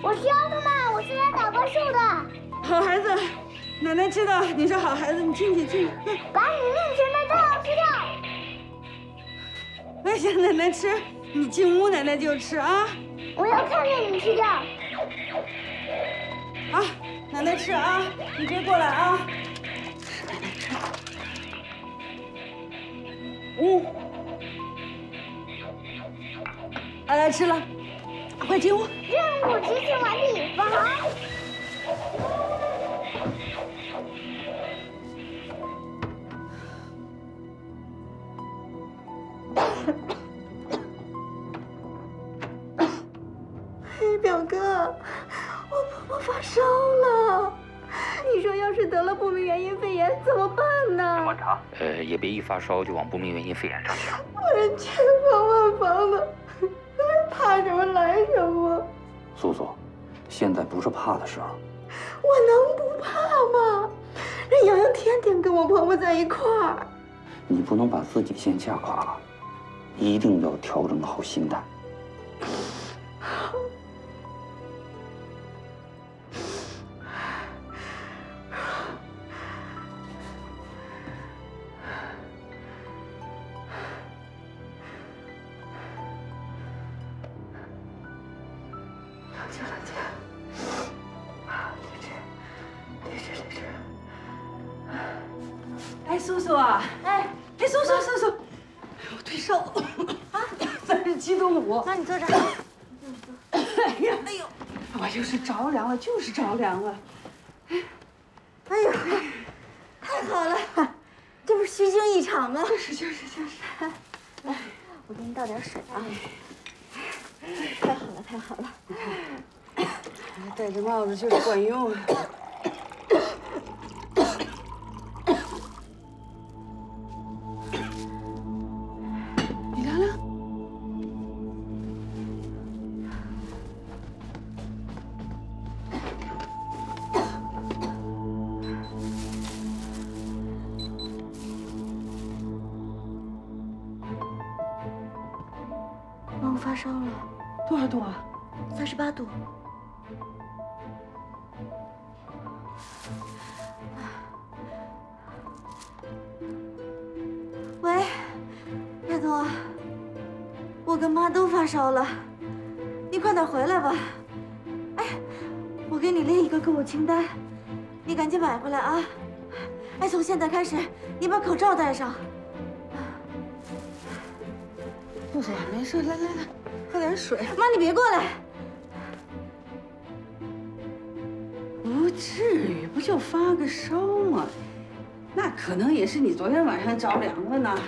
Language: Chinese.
我是奥特曼，我是来打怪兽的。好孩子，奶奶知道你是好孩子，你进去进去。把你面前的都要吃掉。哎呀，奶奶吃，你进屋奶奶就吃啊。我要看见你吃掉。啊，奶奶吃啊，你别过来啊。奶奶吃。嗯。奶奶吃了，快进屋。任务执行完毕，返航。嘿，表哥，我婆婆发烧了，你说要是得了不明原因肺炎怎么办呢？观察，呃，也别一发烧就往不明原因肺炎上想。我人千防万防的，怕什么来什么。素素，现在不是怕的时候。我能不怕吗？人洋洋天天跟我婆婆在一块儿。你不能把自己先吓垮了，一定要调整好心态。哎，叔叔啊，哎，哎，叔叔叔叔，我退烧啊，三十七度五。那你坐这。哎呀，哎呦，我就是着凉了，就是着凉了。哎呦，太好了，这不是虚惊一场吗？就是就是就是。来，我给你倒点水啊。太好了，太好了。戴着帽子就是管用。你凉凉。妈，我发烧了，多少度啊？三十八度。喂，亚东，我跟妈都发烧了，你快点回来吧。哎，我给你列一个购物清单，你赶紧买回来啊！哎，从现在开始，你把口罩戴上。不错，没事，来来来，喝点水。妈，你别过来。至于，不就发个烧吗？那可能也是你昨天晚上着凉了呢。